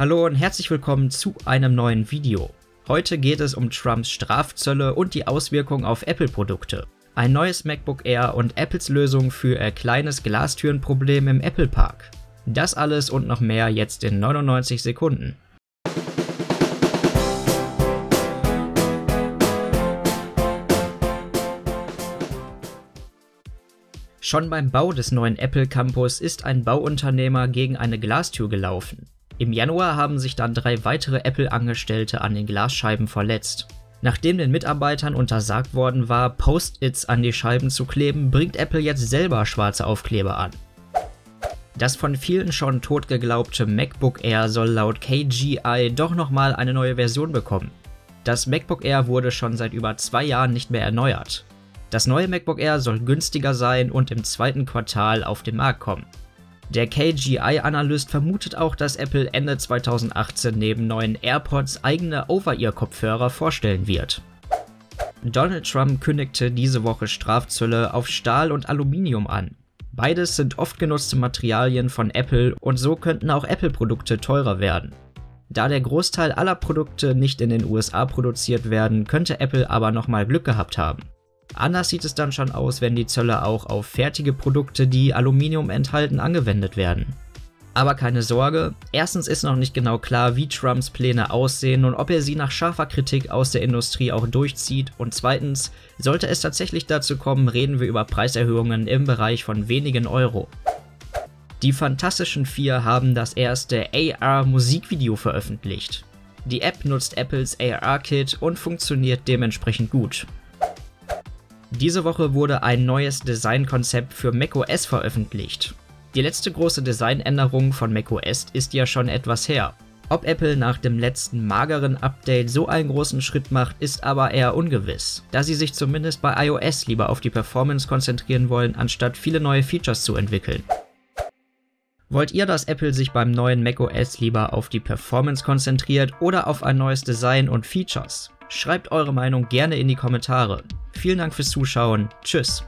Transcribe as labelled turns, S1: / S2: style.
S1: Hallo und herzlich willkommen zu einem neuen Video. Heute geht es um Trumps Strafzölle und die Auswirkungen auf Apple-Produkte. Ein neues MacBook Air und Apples Lösung für ein kleines Glastürenproblem im Apple Park. Das alles und noch mehr jetzt in 99 Sekunden. Schon beim Bau des neuen Apple Campus ist ein Bauunternehmer gegen eine Glastür gelaufen. Im Januar haben sich dann drei weitere Apple-Angestellte an den Glasscheiben verletzt. Nachdem den Mitarbeitern untersagt worden war, Post-its an die Scheiben zu kleben, bringt Apple jetzt selber schwarze Aufkleber an. Das von vielen schon tot geglaubte MacBook Air soll laut KGI doch nochmal eine neue Version bekommen. Das MacBook Air wurde schon seit über zwei Jahren nicht mehr erneuert. Das neue MacBook Air soll günstiger sein und im zweiten Quartal auf den Markt kommen. Der KGI-Analyst vermutet auch, dass Apple Ende 2018 neben neuen AirPods eigene Over-Ear-Kopfhörer vorstellen wird. Donald Trump kündigte diese Woche Strafzölle auf Stahl und Aluminium an. Beides sind oft genutzte Materialien von Apple und so könnten auch Apple-Produkte teurer werden. Da der Großteil aller Produkte nicht in den USA produziert werden, könnte Apple aber nochmal Glück gehabt haben. Anders sieht es dann schon aus, wenn die Zölle auch auf fertige Produkte, die Aluminium enthalten, angewendet werden. Aber keine Sorge, erstens ist noch nicht genau klar, wie Trumps Pläne aussehen und ob er sie nach scharfer Kritik aus der Industrie auch durchzieht. Und zweitens, sollte es tatsächlich dazu kommen, reden wir über Preiserhöhungen im Bereich von wenigen Euro. Die Fantastischen Vier haben das erste AR-Musikvideo veröffentlicht. Die App nutzt Apples AR-Kit und funktioniert dementsprechend gut. Diese Woche wurde ein neues Designkonzept für macOS veröffentlicht. Die letzte große Designänderung von macOS ist ja schon etwas her. Ob Apple nach dem letzten mageren Update so einen großen Schritt macht, ist aber eher ungewiss, da sie sich zumindest bei iOS lieber auf die Performance konzentrieren wollen, anstatt viele neue Features zu entwickeln. Wollt ihr, dass Apple sich beim neuen macOS lieber auf die Performance konzentriert oder auf ein neues Design und Features? Schreibt eure Meinung gerne in die Kommentare. Vielen Dank fürs Zuschauen. Tschüss.